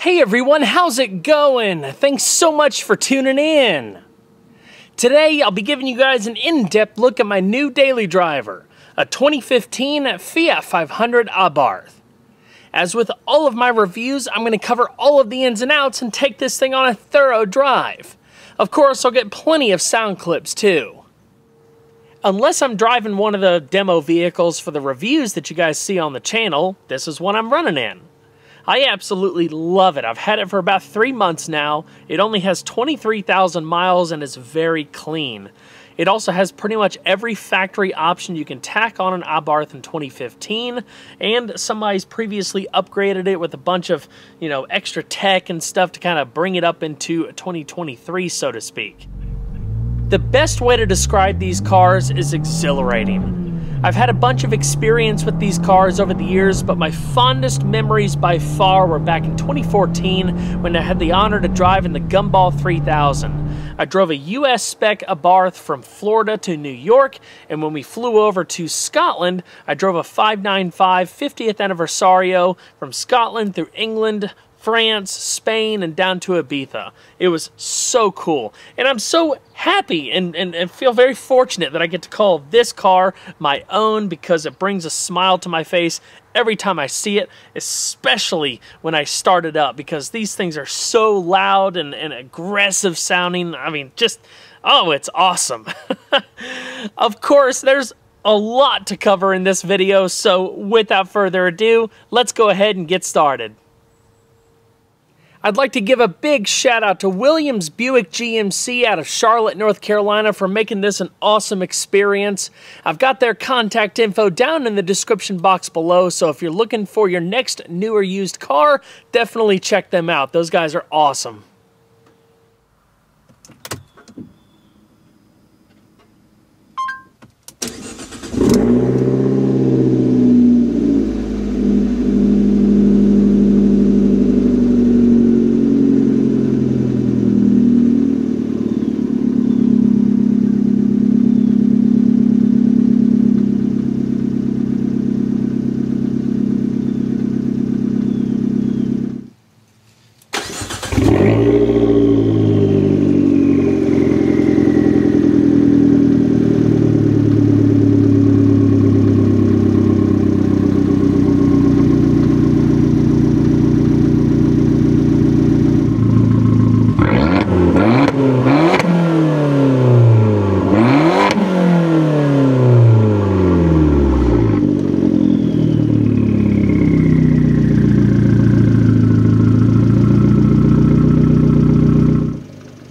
Hey everyone, how's it going? Thanks so much for tuning in. Today I'll be giving you guys an in-depth look at my new daily driver, a 2015 Fiat 500 Abarth. As with all of my reviews, I'm going to cover all of the ins and outs and take this thing on a thorough drive. Of course, I'll get plenty of sound clips too. Unless I'm driving one of the demo vehicles for the reviews that you guys see on the channel, this is what I'm running in. I absolutely love it. I've had it for about three months now. It only has 23,000 miles and is very clean. It also has pretty much every factory option you can tack on an Abarth in 2015, and somebody's previously upgraded it with a bunch of, you know, extra tech and stuff to kind of bring it up into 2023, so to speak. The best way to describe these cars is exhilarating. I've had a bunch of experience with these cars over the years, but my fondest memories by far were back in 2014 when I had the honor to drive in the Gumball 3000. I drove a US spec Abarth from Florida to New York, and when we flew over to Scotland, I drove a 595 50th Anniversario from Scotland through England, France, Spain, and down to Ibiza. It was so cool. And I'm so happy and, and, and feel very fortunate that I get to call this car my own because it brings a smile to my face every time I see it, especially when I start it up because these things are so loud and, and aggressive sounding. I mean, just, oh, it's awesome. of course, there's a lot to cover in this video, so without further ado, let's go ahead and get started. I'd like to give a big shout out to Williams Buick GMC out of Charlotte, North Carolina for making this an awesome experience. I've got their contact info down in the description box below, so if you're looking for your next new or used car, definitely check them out. Those guys are awesome.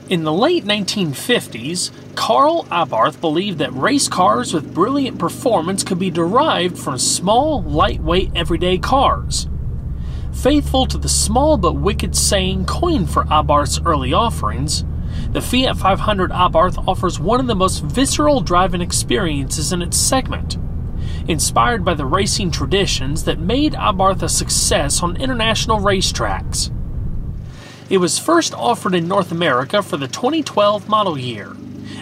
In the late 1950s, Carl Abarth believed that race cars with brilliant performance could be derived from small, lightweight, everyday cars. Faithful to the small but wicked saying coined for Abarth's early offerings, the Fiat 500 Abarth offers one of the most visceral driving experiences in its segment. Inspired by the racing traditions that made Abarth a success on international racetracks. It was first offered in North America for the 2012 model year,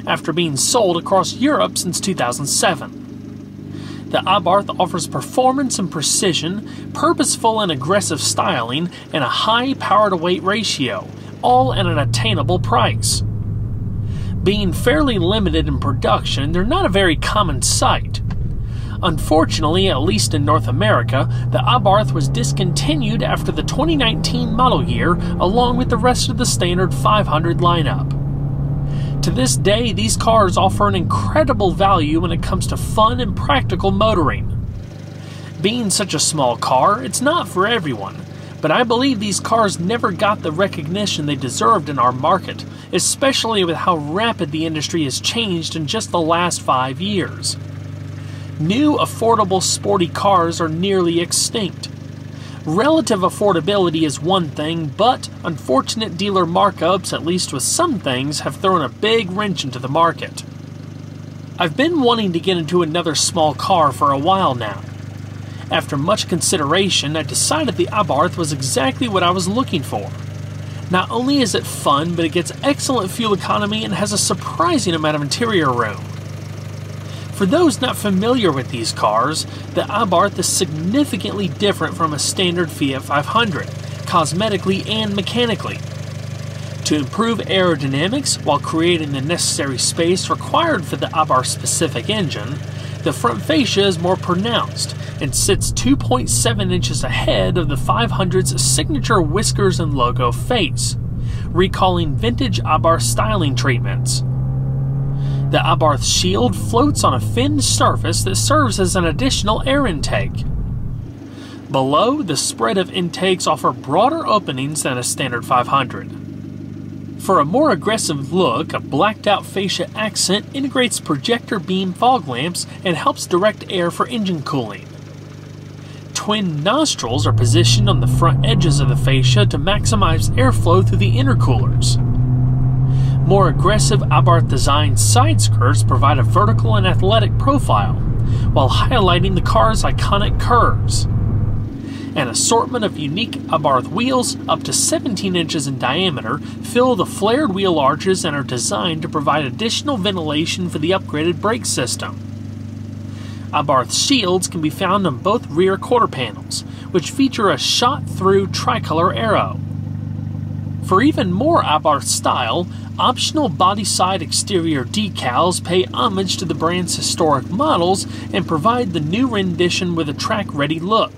after being sold across Europe since 2007. The Abarth offers performance and precision, purposeful and aggressive styling, and a high power to weight ratio, all at an attainable price. Being fairly limited in production, they're not a very common sight. Unfortunately, at least in North America, the Abarth was discontinued after the 2019 model year, along with the rest of the standard 500 lineup. To this day, these cars offer an incredible value when it comes to fun and practical motoring. Being such a small car, it's not for everyone, but I believe these cars never got the recognition they deserved in our market, especially with how rapid the industry has changed in just the last five years. New affordable sporty cars are nearly extinct. Relative affordability is one thing, but unfortunate dealer markups, at least with some things, have thrown a big wrench into the market. I've been wanting to get into another small car for a while now. After much consideration, I decided the Abarth was exactly what I was looking for. Not only is it fun, but it gets excellent fuel economy and has a surprising amount of interior room. For those not familiar with these cars, the Abarth is significantly different from a standard Fiat 500, cosmetically and mechanically. To improve aerodynamics while creating the necessary space required for the Abarth specific engine, the front fascia is more pronounced and sits 2.7 inches ahead of the 500's signature whiskers and logo face, recalling vintage Abarth styling treatments. The Abarth shield floats on a finned surface that serves as an additional air intake. Below, the spread of intakes offer broader openings than a standard 500. For a more aggressive look, a blacked out fascia accent integrates projector beam fog lamps and helps direct air for engine cooling. Twin nostrils are positioned on the front edges of the fascia to maximize airflow through the intercoolers. More aggressive Abarth designed side skirts provide a vertical and athletic profile, while highlighting the car's iconic curves an assortment of unique Abarth wheels up to 17 inches in diameter fill the flared wheel arches and are designed to provide additional ventilation for the upgraded brake system. Abarth shields can be found on both rear quarter panels, which feature a shot through tricolor arrow. For even more Abarth style, optional body side exterior decals pay homage to the brand's historic models and provide the new rendition with a track ready look.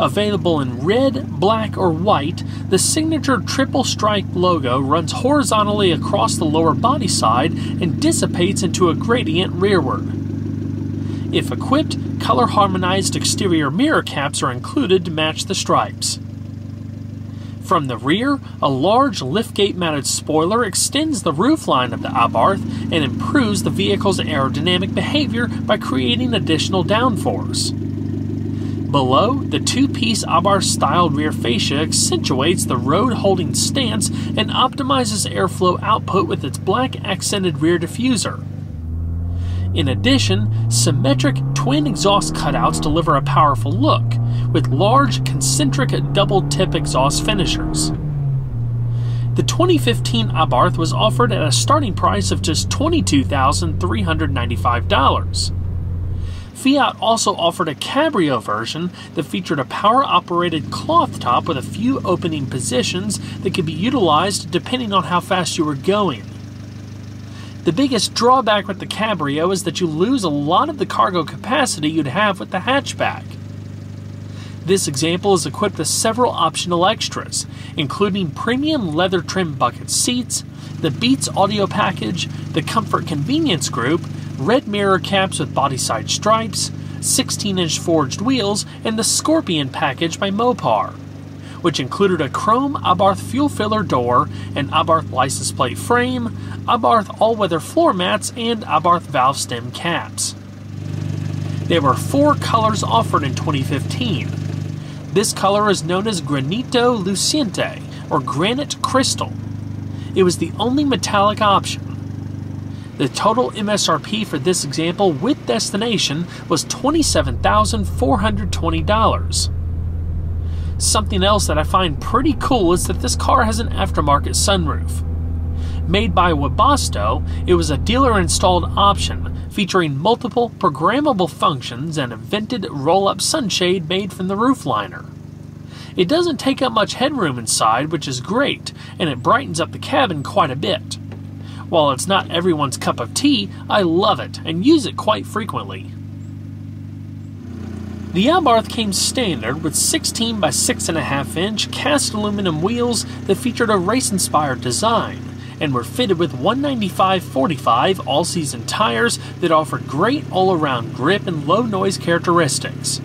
Available in red, black, or white, the signature triple stripe logo runs horizontally across the lower body side and dissipates into a gradient rearward. If equipped, color harmonized exterior mirror caps are included to match the stripes. From the rear, a large liftgate mounted spoiler extends the roofline of the Abarth and improves the vehicle's aerodynamic behavior by creating additional downforce. Below, the two piece Abarth styled rear fascia accentuates the road holding stance and optimizes airflow output with its black accented rear diffuser. In addition, symmetric twin exhaust cutouts deliver a powerful look, with large concentric double tip exhaust finishers. The 2015 Abarth was offered at a starting price of just $22,395. Fiat also offered a Cabrio version that featured a power operated cloth top with a few opening positions that could be utilized depending on how fast you were going. The biggest drawback with the Cabrio is that you lose a lot of the cargo capacity you'd have with the hatchback. This example is equipped with several optional extras, including premium leather trim bucket seats, the Beats audio package, the Comfort Convenience Group, red mirror caps with body side stripes, 16 inch forged wheels, and the Scorpion package by Mopar, which included a chrome Abarth fuel filler door, an Abarth license plate frame, Abarth all weather floor mats, and Abarth valve stem caps. There were four colors offered in 2015. This color is known as Granito Lucente, or Granite Crystal. It was the only metallic option, the total MSRP for this example with destination was $27,420. Something else that I find pretty cool is that this car has an aftermarket sunroof. Made by Webasto, it was a dealer installed option featuring multiple programmable functions and a vented roll up sunshade made from the roof liner. It doesn't take up much headroom inside, which is great, and it brightens up the cabin quite a bit. While it's not everyone's cup of tea, I love it and use it quite frequently. The Abarth came standard with 16 by 6.5 inch cast aluminum wheels that featured a race inspired design and were fitted with 195/45 all season tires that offered great all around grip and low noise characteristics.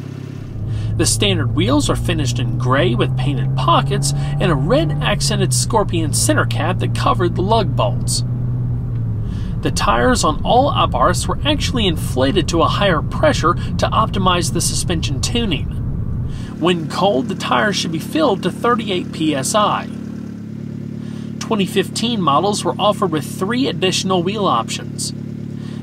The standard wheels are finished in gray with painted pockets and a red accented scorpion center cap that covered the lug bolts. The tires on all Abarths were actually inflated to a higher pressure to optimize the suspension tuning. When cold, the tires should be filled to 38 psi. 2015 models were offered with three additional wheel options.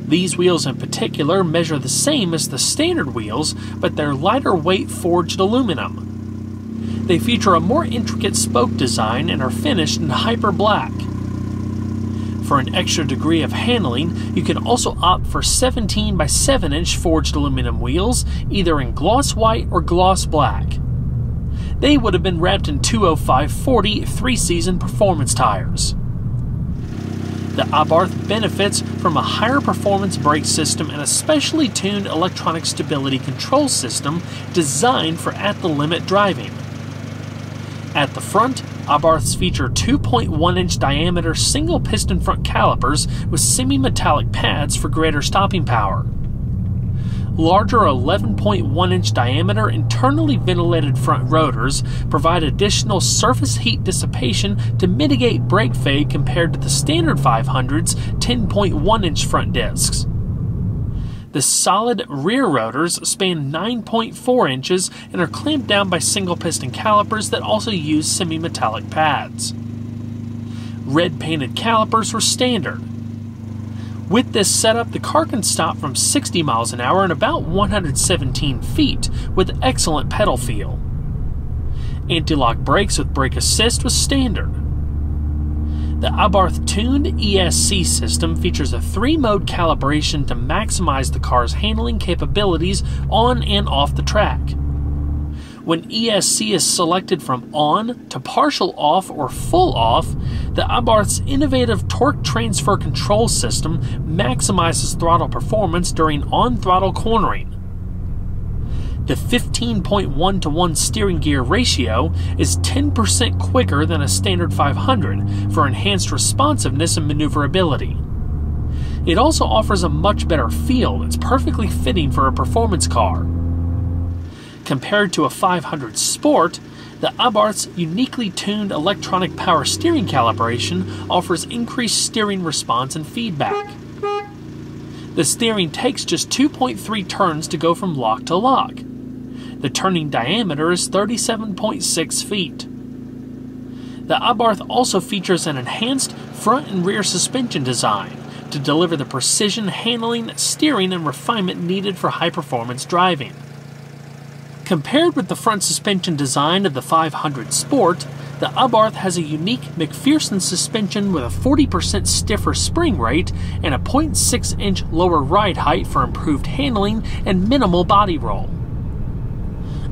These wheels in particular measure the same as the standard wheels, but they're lighter weight forged aluminum. They feature a more intricate spoke design and are finished in hyper black. For an extra degree of handling, you can also opt for 17 by 7 inch forged aluminum wheels, either in gloss white or gloss black. They would have been wrapped in 205-40 three-season performance tires. The Abarth benefits from a higher performance brake system and a specially tuned electronic stability control system designed for at the limit driving. At the front, Abarths feature 2.1 inch diameter single piston front calipers with semi metallic pads for greater stopping power. Larger 11.1 inch diameter internally ventilated front rotors provide additional surface heat dissipation to mitigate brake fade compared to the standard 500's 10.1 inch front discs. The solid rear rotors span 9.4 inches and are clamped down by single piston calipers that also use semi metallic pads. Red painted calipers were standard, with this setup, the car can stop from 60 miles an hour in about 117 feet with excellent pedal feel. Anti-lock brakes with brake assist was standard. The Abarth tuned ESC system features a three mode calibration to maximize the car's handling capabilities on and off the track. When ESC is selected from on to partial off or full off, the Abarth's innovative torque transfer control system maximizes throttle performance during on throttle cornering. The 15.1 to 1 steering gear ratio is 10% quicker than a standard 500 for enhanced responsiveness and maneuverability. It also offers a much better feel that's perfectly fitting for a performance car. Compared to a 500 Sport, the Abarth's uniquely tuned electronic power steering calibration offers increased steering response and feedback. The steering takes just 2.3 turns to go from lock to lock. The turning diameter is 37.6 feet. The Abarth also features an enhanced front and rear suspension design to deliver the precision handling, steering, and refinement needed for high performance driving. Compared with the front suspension design of the 500 Sport, the Abarth has a unique McPherson suspension with a 40% stiffer spring rate and a 0.6 inch lower ride height for improved handling and minimal body roll.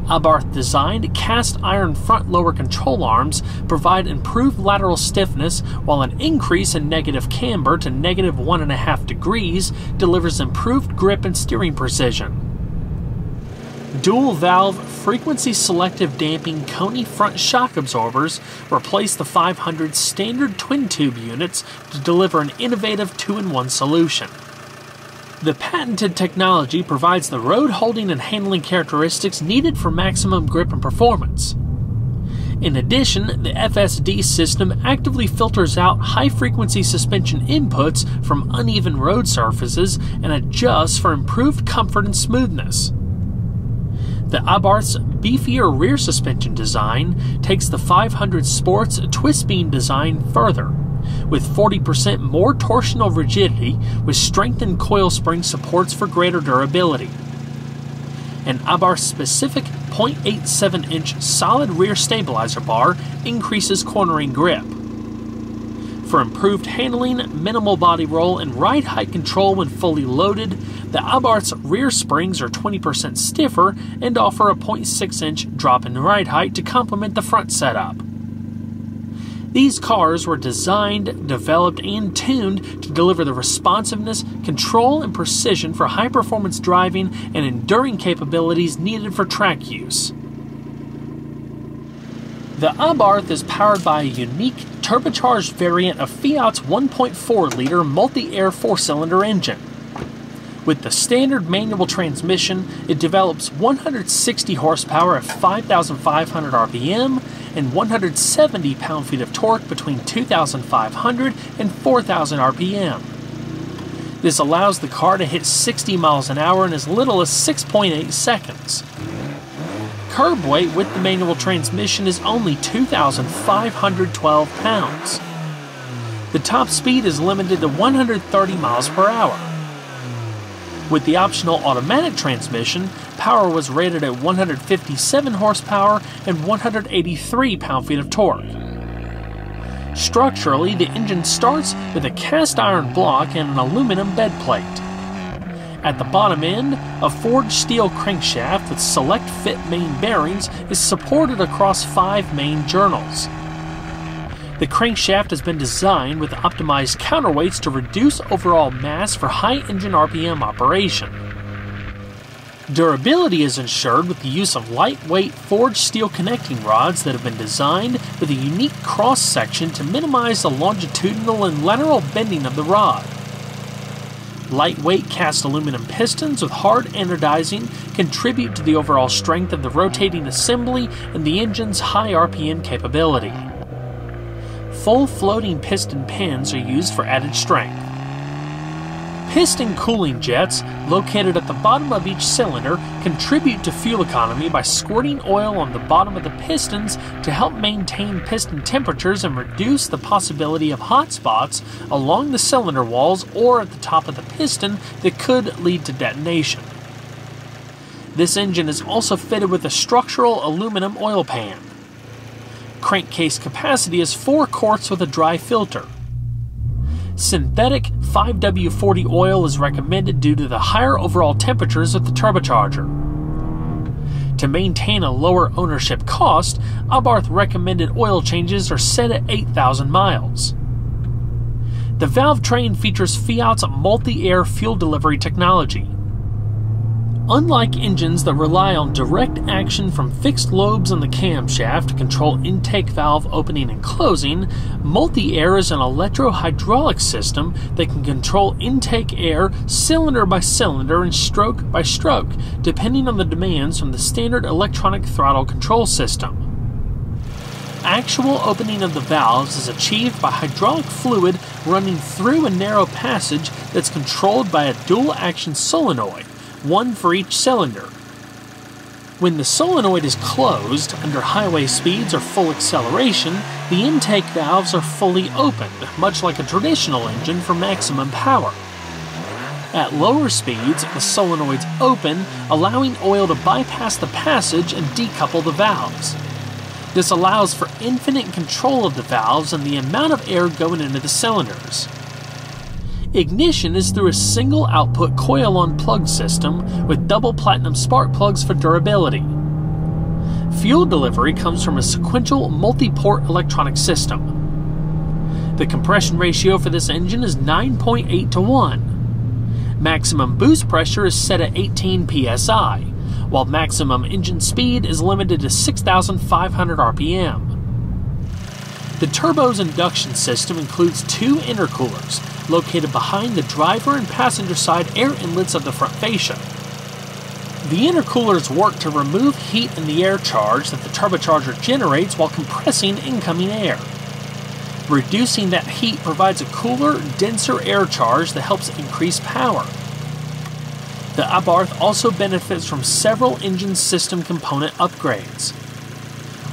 Abarth designed cast iron front lower control arms provide improved lateral stiffness, while an increase in negative camber to negative 1.5 degrees delivers improved grip and steering precision dual valve frequency selective damping Koni front shock absorbers replace the 500 standard twin tube units to deliver an innovative 2 in 1 solution. The patented technology provides the road holding and handling characteristics needed for maximum grip and performance. In addition, the FSD system actively filters out high frequency suspension inputs from uneven road surfaces and adjusts for improved comfort and smoothness. The Abarth's beefier rear suspension design takes the 500 Sports twist beam design further, with 40% more torsional rigidity with strengthened coil spring supports for greater durability. An Abarth specific 0.87 inch solid rear stabilizer bar increases cornering grip. For improved handling, minimal body roll, and ride height control when fully loaded, the Abarth's rear springs are 20% stiffer and offer a 0.6 inch drop in ride height to complement the front setup. These cars were designed, developed, and tuned to deliver the responsiveness, control, and precision for high performance driving and enduring capabilities needed for track use. The Abarth is powered by a unique turbocharged variant of Fiat's 1.4 liter multi air four cylinder engine. With the standard manual transmission, it develops 160 horsepower at 5,500 RPM and 170 pound feet of torque between 2,500 and 4,000 RPM. This allows the car to hit 60 miles an hour in as little as 6.8 seconds. Curb weight with the manual transmission is only 2,512 pounds. The top speed is limited to 130 miles per hour. With the optional automatic transmission, power was rated at 157 horsepower and 183 pound-feet of torque. Structurally, the engine starts with a cast iron block and an aluminum bed plate. At the bottom end, a forged steel crankshaft with select fit main bearings is supported across five main journals. The crankshaft has been designed with optimized counterweights to reduce overall mass for high engine RPM operation. Durability is ensured with the use of lightweight forged steel connecting rods that have been designed with a unique cross section to minimize the longitudinal and lateral bending of the rod. Lightweight cast aluminum pistons with hard anodizing contribute to the overall strength of the rotating assembly and the engine's high RPM capability. Full floating piston pins are used for added strength. Piston cooling jets, located at the bottom of each cylinder, contribute to fuel economy by squirting oil on the bottom of the pistons to help maintain piston temperatures and reduce the possibility of hot spots along the cylinder walls or at the top of the piston that could lead to detonation. This engine is also fitted with a structural aluminum oil pan. Crankcase capacity is 4 quarts with a dry filter. Synthetic 5W40 oil is recommended due to the higher overall temperatures of the turbocharger. To maintain a lower ownership cost, Abarth recommended oil changes are set at 8,000 miles. The valve train features Fiat's multi air fuel delivery technology. Unlike engines that rely on direct action from fixed lobes in the camshaft to control intake valve opening and closing, Multi Air is an electro hydraulic system that can control intake air cylinder by cylinder and stroke by stroke, depending on the demands from the standard electronic throttle control system. Actual opening of the valves is achieved by hydraulic fluid running through a narrow passage that's controlled by a dual action solenoid one for each cylinder. When the solenoid is closed under highway speeds or full acceleration, the intake valves are fully opened, much like a traditional engine for maximum power. At lower speeds, the solenoids open, allowing oil to bypass the passage and decouple the valves. This allows for infinite control of the valves and the amount of air going into the cylinders. Ignition is through a single output coil on plug system with double platinum spark plugs for durability. Fuel delivery comes from a sequential multi port electronic system. The compression ratio for this engine is 9.8 to 1. Maximum boost pressure is set at 18 psi, while maximum engine speed is limited to 6,500 RPM. The turbo's induction system includes two intercoolers located behind the driver and passenger side air inlets of the front fascia. The intercoolers work to remove heat in the air charge that the turbocharger generates while compressing incoming air. Reducing that heat provides a cooler, denser air charge that helps increase power. The Abarth also benefits from several engine system component upgrades.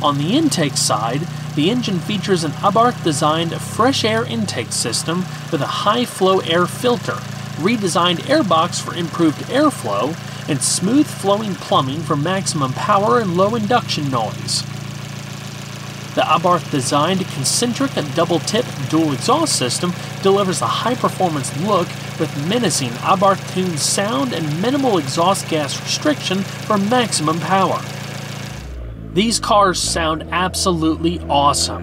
On the intake side, the engine features an Abarth designed fresh air intake system with a high flow air filter, redesigned airbox for improved airflow, and smooth flowing plumbing for maximum power and low induction noise. The Abarth designed concentric and double tip dual exhaust system delivers a high performance look with menacing Abarth tuned sound and minimal exhaust gas restriction for maximum power. These cars sound absolutely awesome.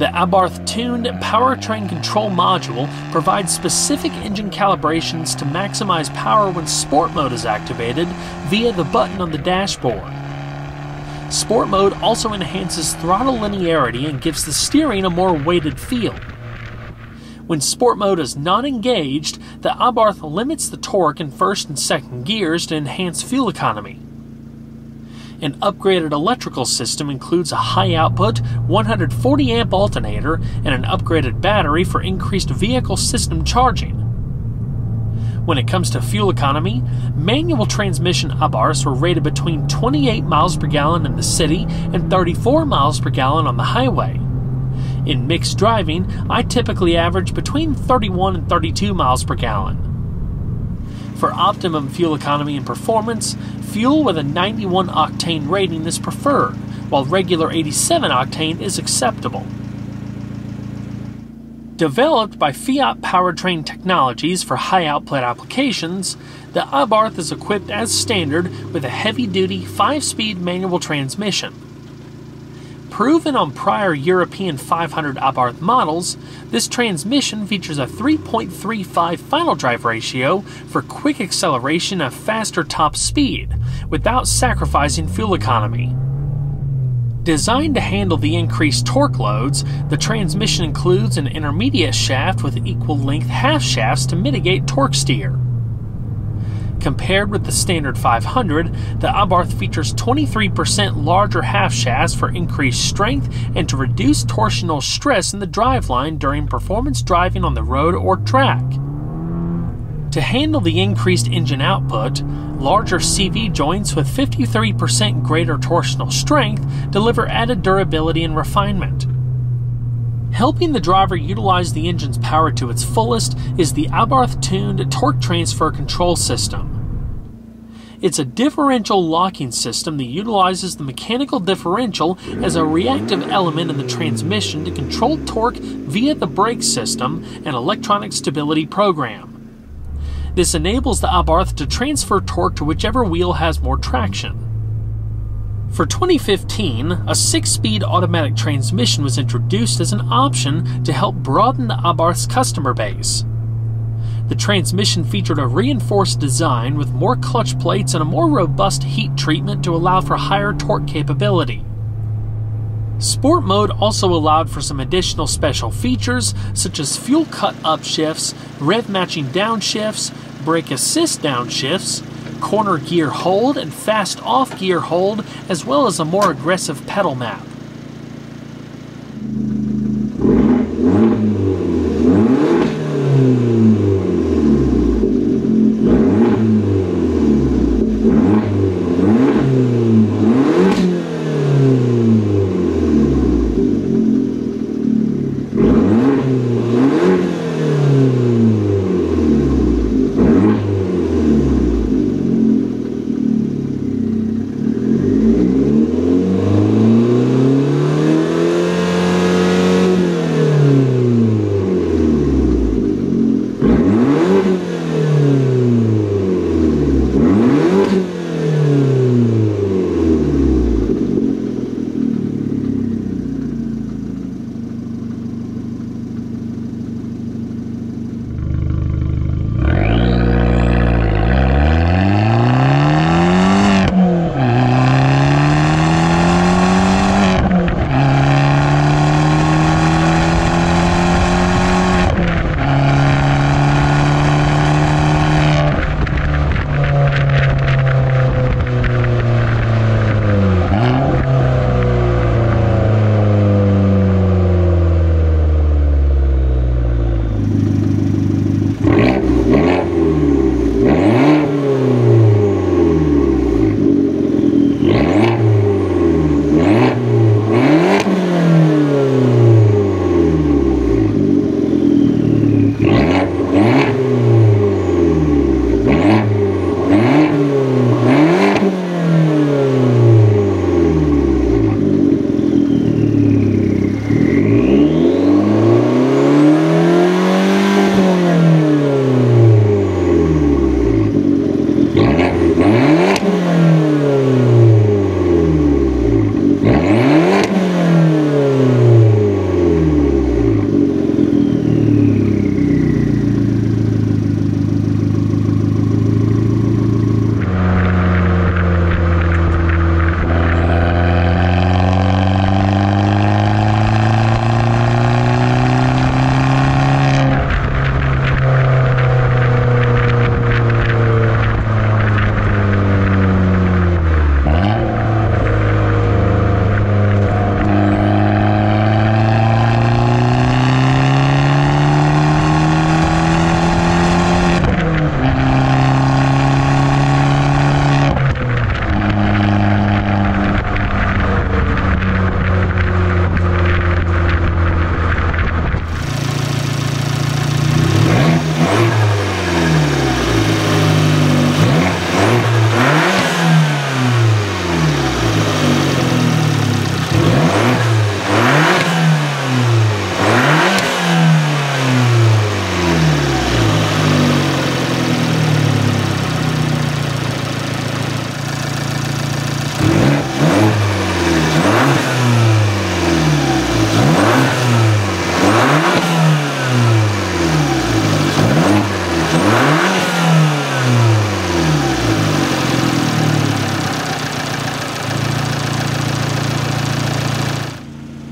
The Abarth tuned powertrain control module provides specific engine calibrations to maximize power when sport mode is activated via the button on the dashboard. Sport mode also enhances throttle linearity and gives the steering a more weighted feel. When sport mode is not engaged, the Abarth limits the torque in first and second gears to enhance fuel economy. An upgraded electrical system includes a high output 140 amp alternator and an upgraded battery for increased vehicle system charging. When it comes to fuel economy, manual transmission Abarths were rated between 28 miles per gallon in the city and 34 miles per gallon on the highway. In mixed driving, I typically average between 31 and 32 miles per gallon. For optimum fuel economy and performance, fuel with a 91 octane rating is preferred, while regular 87 octane is acceptable. Developed by Fiat Powertrain Technologies for high output applications, the Abarth is equipped as standard with a heavy duty 5 speed manual transmission. Proven on prior European 500 Abarth models, this transmission features a 3.35 final drive ratio for quick acceleration of faster top speed without sacrificing fuel economy. Designed to handle the increased torque loads, the transmission includes an intermediate shaft with equal length half shafts to mitigate torque steer. Compared with the standard 500, the Abarth features 23% larger half shafts for increased strength and to reduce torsional stress in the driveline during performance driving on the road or track. To handle the increased engine output, larger CV joints with 53% greater torsional strength deliver added durability and refinement. Helping the driver utilize the engine's power to its fullest is the Abarth tuned torque transfer control system. It's a differential locking system that utilizes the mechanical differential as a reactive element in the transmission to control torque via the brake system and electronic stability program. This enables the Abarth to transfer torque to whichever wheel has more traction. For 2015, a 6 speed automatic transmission was introduced as an option to help broaden the Abarth's customer base. The transmission featured a reinforced design with more clutch plates and a more robust heat treatment to allow for higher torque capability. Sport mode also allowed for some additional special features such as fuel cut upshifts, rev matching downshifts, brake assist downshifts, corner gear hold, and fast off gear hold, as well as a more aggressive pedal map.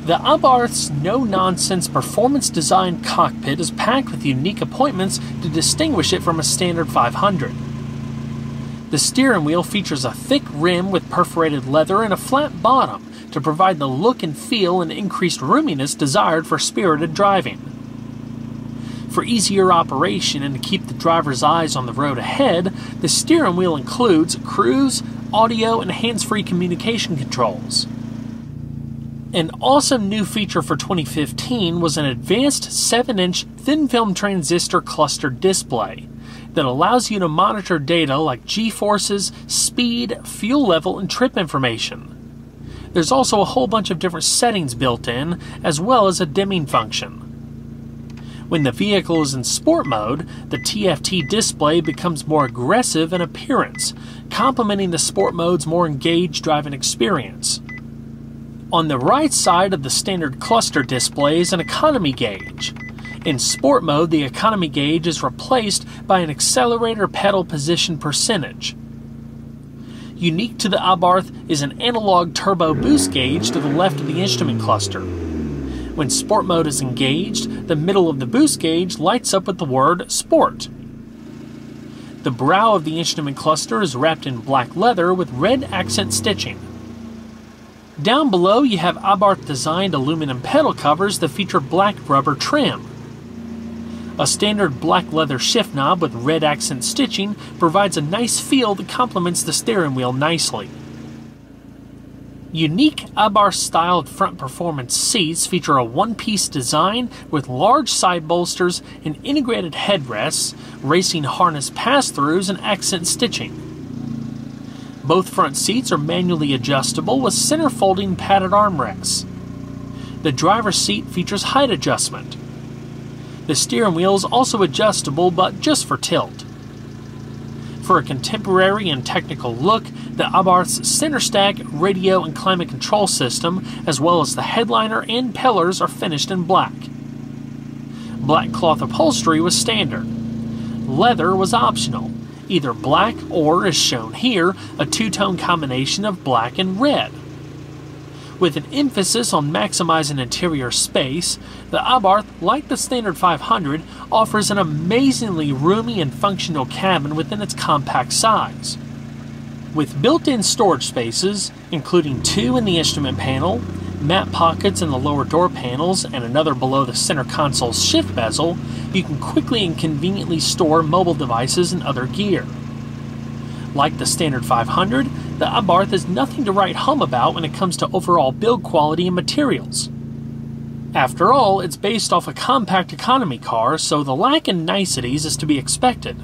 The Abarth's no-nonsense performance design cockpit is packed with unique appointments to distinguish it from a standard 500. The steering wheel features a thick rim with perforated leather and a flat bottom to provide the look and feel and increased roominess desired for spirited driving. For easier operation and to keep the driver's eyes on the road ahead, the steering wheel includes cruise, audio, and hands-free communication controls. An awesome new feature for 2015 was an advanced 7 inch thin film transistor cluster display that allows you to monitor data like g forces, speed, fuel level, and trip information. There's also a whole bunch of different settings built in, as well as a dimming function. When the vehicle is in sport mode, the TFT display becomes more aggressive in appearance, complementing the sport mode's more engaged driving experience. On the right side of the standard cluster display is an economy gauge. In sport mode, the economy gauge is replaced by an accelerator pedal position percentage. Unique to the Abarth is an analog turbo boost gauge to the left of the instrument cluster. When sport mode is engaged, the middle of the boost gauge lights up with the word Sport. The brow of the instrument cluster is wrapped in black leather with red accent stitching. Down below, you have Abarth designed aluminum pedal covers that feature black rubber trim. A standard black leather shift knob with red accent stitching provides a nice feel that complements the steering wheel nicely. Unique Abarth styled front performance seats feature a one piece design with large side bolsters and integrated headrests, racing harness pass throughs, and accent stitching. Both front seats are manually adjustable with center folding padded armrests. The driver's seat features height adjustment. The steering wheel is also adjustable, but just for tilt. For a contemporary and technical look, the Abarth's center stack, radio, and climate control system, as well as the headliner and pillars, are finished in black. Black cloth upholstery was standard. Leather was optional, either black or, as shown here, a two-tone combination of black and red. With an emphasis on maximizing interior space, the Abarth, like the standard 500, offers an amazingly roomy and functional cabin within its compact size. With built-in storage spaces, including two in the instrument panel, map pockets in the lower door panels, and another below the center console's shift bezel, you can quickly and conveniently store mobile devices and other gear. Like the standard 500, the Abarth is nothing to write home about when it comes to overall build quality and materials. After all, it's based off a compact economy car, so the lack in niceties is to be expected.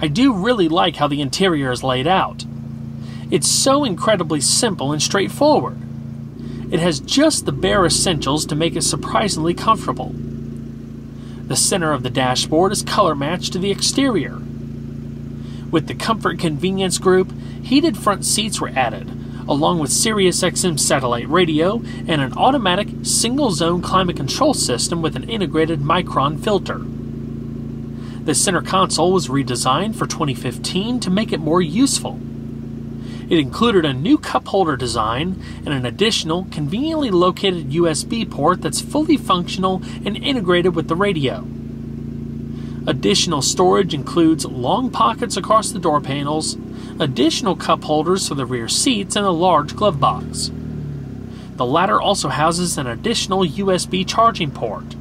I do really like how the interior is laid out. It's so incredibly simple and straightforward. It has just the bare essentials to make it surprisingly comfortable. The center of the dashboard is color matched to the exterior. With the Comfort Convenience Group, heated front seats were added, along with SiriusXM satellite radio and an automatic single zone climate control system with an integrated Micron filter. The center console was redesigned for 2015 to make it more useful. It included a new cup holder design and an additional, conveniently located USB port that's fully functional and integrated with the radio. Additional storage includes long pockets across the door panels, additional cup holders for the rear seats, and a large glove box. The latter also houses an additional USB charging port.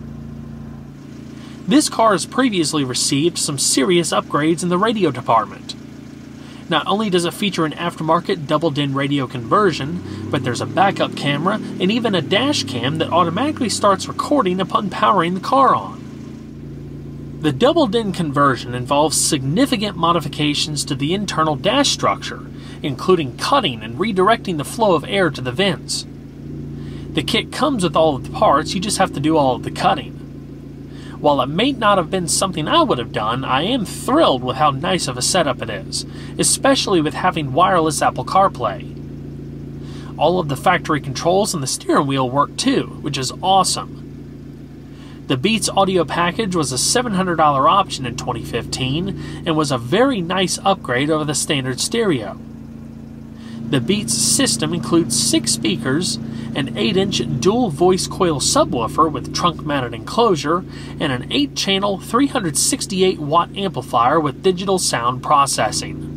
This car has previously received some serious upgrades in the radio department. Not only does it feature an aftermarket double DIN radio conversion, but there's a backup camera and even a dash cam that automatically starts recording upon powering the car on. The double DIN conversion involves significant modifications to the internal dash structure, including cutting and redirecting the flow of air to the vents. The kit comes with all of the parts, you just have to do all of the cutting. While it may not have been something I would have done, I am thrilled with how nice of a setup it is, especially with having wireless Apple CarPlay. All of the factory controls and the steering wheel work too, which is awesome. The Beats audio package was a $700 option in 2015 and was a very nice upgrade over the standard stereo. The Beats system includes six speakers, an 8 inch dual voice coil subwoofer with trunk mounted enclosure, and an 8 channel 368 watt amplifier with digital sound processing.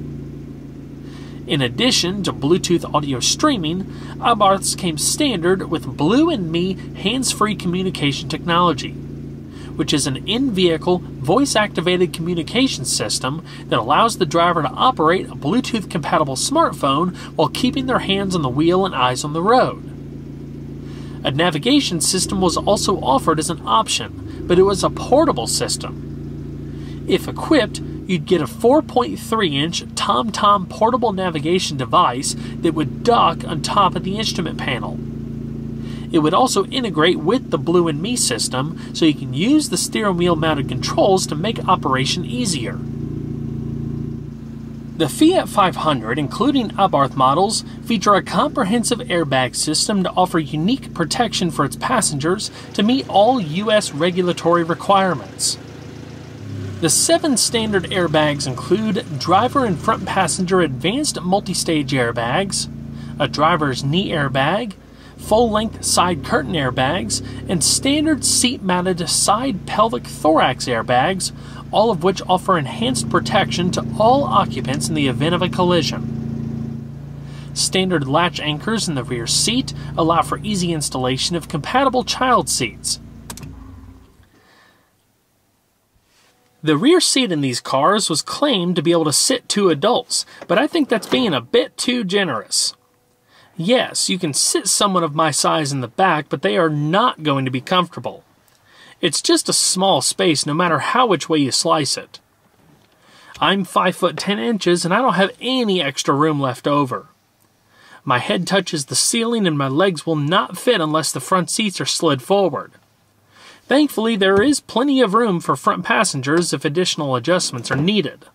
In addition to Bluetooth audio streaming, Abarths came standard with Blue and Me hands free communication technology which is an in vehicle voice activated communication system that allows the driver to operate a Bluetooth compatible smartphone while keeping their hands on the wheel and eyes on the road. A navigation system was also offered as an option, but it was a portable system. If equipped, you'd get a 4.3 inch TomTom portable navigation device that would dock on top of the instrument panel. It would also integrate with the Blue and Me system so you can use the steering wheel mounted controls to make operation easier. The Fiat 500, including Abarth models, feature a comprehensive airbag system to offer unique protection for its passengers to meet all U.S. regulatory requirements. The seven standard airbags include driver and front passenger advanced multi stage airbags, a driver's knee airbag, full length side curtain airbags, and standard seat mounted side pelvic thorax airbags, all of which offer enhanced protection to all occupants in the event of a collision. Standard latch anchors in the rear seat allow for easy installation of compatible child seats. The rear seat in these cars was claimed to be able to sit two adults, but I think that's being a bit too generous. Yes, you can sit someone of my size in the back, but they are not going to be comfortable. It's just a small space no matter how which way you slice it. I'm 5 foot 10 inches and I don't have any extra room left over. My head touches the ceiling and my legs will not fit unless the front seats are slid forward. Thankfully, there is plenty of room for front passengers if additional adjustments are needed.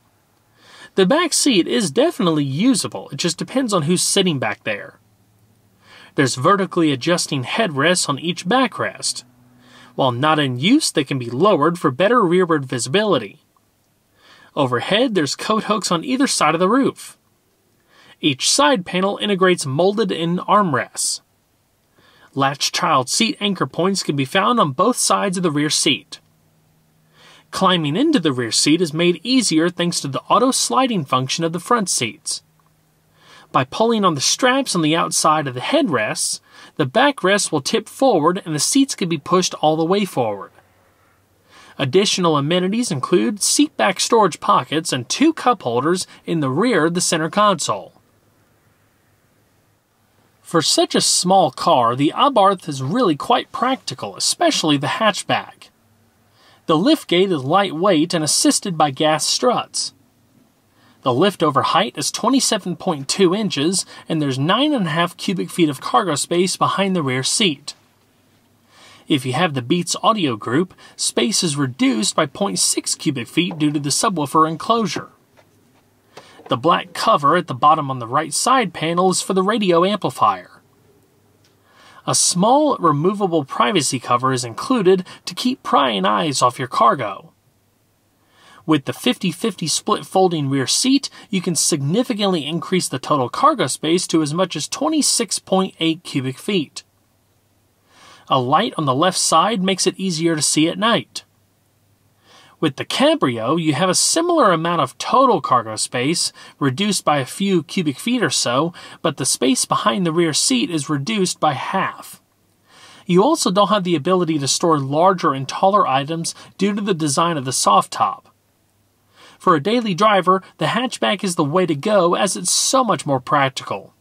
The back seat is definitely usable, it just depends on who's sitting back there. There's vertically adjusting headrests on each backrest. While not in use, they can be lowered for better rearward visibility. Overhead, there's coat hooks on either side of the roof. Each side panel integrates molded in armrests. Latch child seat anchor points can be found on both sides of the rear seat. Climbing into the rear seat is made easier thanks to the auto sliding function of the front seats. By pulling on the straps on the outside of the headrests, the backrests will tip forward and the seats can be pushed all the way forward. Additional amenities include seatback storage pockets and two cup holders in the rear of the center console. For such a small car, the Abarth is really quite practical, especially the hatchback. The liftgate is lightweight and assisted by gas struts. The liftover height is 27.2 inches, and there's 9.5 cubic feet of cargo space behind the rear seat. If you have the Beats audio group, space is reduced by 0.6 cubic feet due to the subwoofer enclosure. The black cover at the bottom on the right side panel is for the radio amplifier. A small removable privacy cover is included to keep prying eyes off your cargo. With the 50-50 split folding rear seat, you can significantly increase the total cargo space to as much as 26.8 cubic feet. A light on the left side makes it easier to see at night. With the Cabrio, you have a similar amount of total cargo space, reduced by a few cubic feet or so, but the space behind the rear seat is reduced by half. You also don't have the ability to store larger and taller items due to the design of the soft top. For a daily driver, the hatchback is the way to go as it's so much more practical.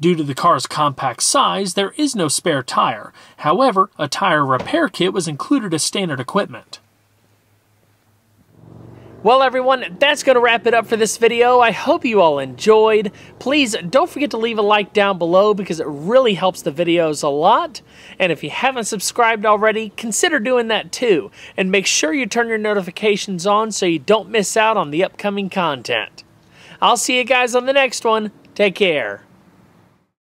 Due to the car's compact size, there is no spare tire. However, a tire repair kit was included as standard equipment. Well, everyone, that's going to wrap it up for this video. I hope you all enjoyed. Please don't forget to leave a like down below because it really helps the videos a lot. And if you haven't subscribed already, consider doing that too. And make sure you turn your notifications on so you don't miss out on the upcoming content. I'll see you guys on the next one. Take care.